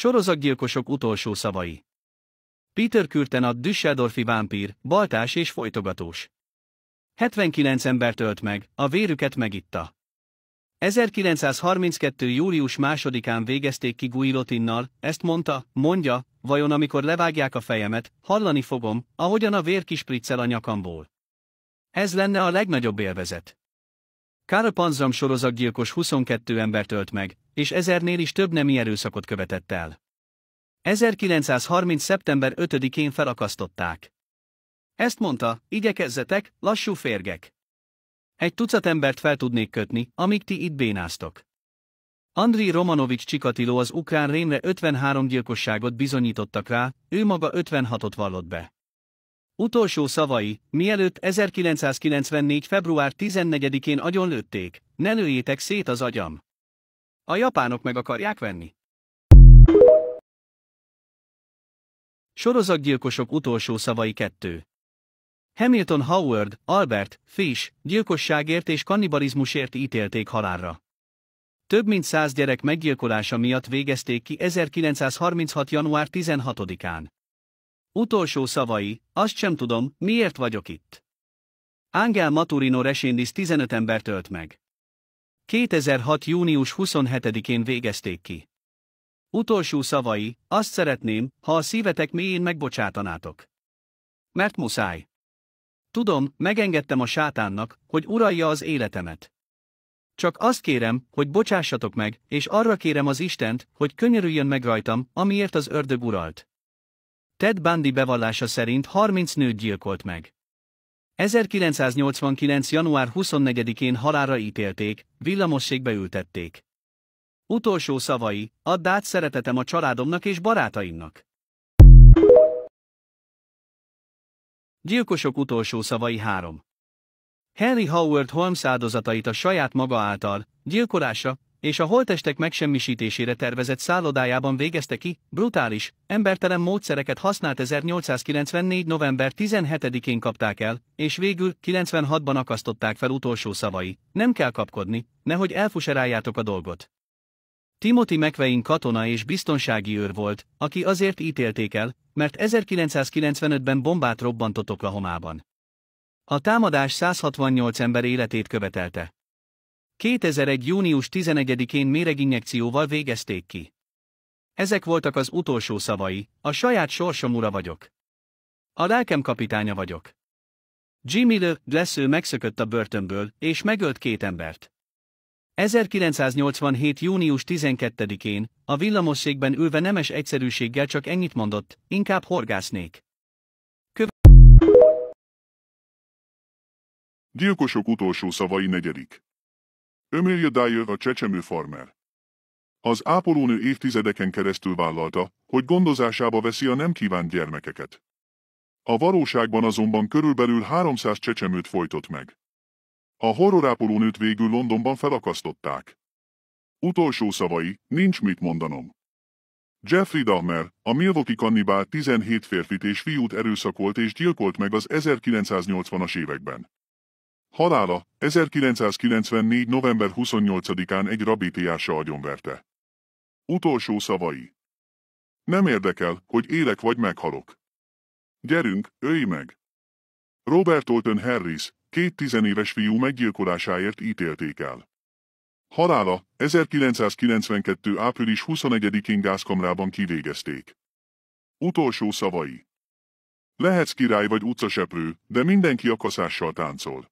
Sorozatgyilkosok utolsó szavai. Peter Kürten a Düsseldorfi vámpír, baltás és folytogatós. 79 embert ölt meg, a vérüket megitta. 1932. július másodikán végezték ki Guillotinnal, ezt mondta, mondja, vajon amikor levágják a fejemet, hallani fogom, ahogyan a vér kispriccel a nyakamból. Ez lenne a legnagyobb élvezet. Karl Panzram sorozatgyilkos 22 embert ölt meg, és ezernél is több nemi erőszakot követett el. 1930. szeptember 5-én felakasztották. Ezt mondta, igyekezzetek, lassú férgek. Egy tucat embert fel tudnék kötni, amíg ti itt bénáztok. Andri Romanovics Csikatilo az ukrán rémre 53 gyilkosságot bizonyítottak rá, ő maga 56-ot vallott be. Utolsó szavai, mielőtt 1994. február 14-én agyonlőtték, ne lőjétek szét az agyam. A japánok meg akarják venni. Sorozatgyilkosok utolsó szavai kettő. Hamilton Howard, Albert, Fish, gyilkosságért és kannibalizmusért ítélték halálra. Több mint száz gyerek meggyilkolása miatt végezték ki 1936. január 16-án. Utolsó szavai, azt sem tudom, miért vagyok itt. Ángel Maturino Resendis 15 embert ölt meg. 2006. június 27-én végezték ki. Utolsó szavai, azt szeretném, ha a szívetek mélyén megbocsátanátok. Mert muszáj. Tudom, megengedtem a sátánnak, hogy uralja az életemet. Csak azt kérem, hogy bocsássatok meg, és arra kérem az Istent, hogy könyörüljön meg rajtam, amiért az ördög uralt. Ted Bundy bevallása szerint 30 nőt gyilkolt meg. 1989. január 24-én halára ítélték, villamosségbe ültették. Utolsó szavai, add át szeretetem a családomnak és barátaimnak. Gyilkosok utolsó szavai három. Henry Howard Holmes áldozatait a saját maga által, gyilkolása és a holtestek megsemmisítésére tervezett szállodájában végezte ki, brutális, embertelen módszereket használt 1894. november 17-én kapták el, és végül 96-ban akasztották fel utolsó szavai. Nem kell kapkodni, nehogy elfuseráljátok a dolgot. Timothy McVeigh katona és biztonsági őr volt, aki azért ítélték el, mert 1995-ben bombát robbantott Oklahomában. A támadás 168 ember életét követelte. 2001. június 11-én méreginjekcióval végezték ki. Ezek voltak az utolsó szavai, a saját sorsom ura vagyok. A lelkem kapitánya vagyok. Jimmy Le Glesső megszökött a börtönből, és megölt két embert. 1987. június 12-én, a villamosszékben ülve nemes egyszerűséggel csak ennyit mondott, inkább horgásznék. Köve- Gyilkosok utolsó szavai negyedik. Ömélje Dyer a csecsemő farmer. Az ápolónő évtizedeken keresztül vállalta, hogy gondozásába veszi a nem kívánt gyermekeket. A valóságban azonban körülbelül 300 csecsemőt folytott meg. A horrorápolónőt végül Londonban felakasztották. Utolsó szavai, nincs mit mondanom. Jeffrey Dahmer, a Milwaukee kannibál 17 férfit és fiút erőszakolt és gyilkolt meg az 1980-as években. Halála 1994. november 28-án egy rabétiása agyonverte. Utolsó szavai. Nem érdekel, hogy élek vagy meghalok. Gyerünk, ölj meg! Robert Olton Harris, két tizenéves fiú meggyilkolásáért ítélték el. Halála 1992. április 21-én gázkamrában kivégezték. Utolsó szavai. Lehetsz király vagy utcaseprő, de mindenki a kaszással táncol.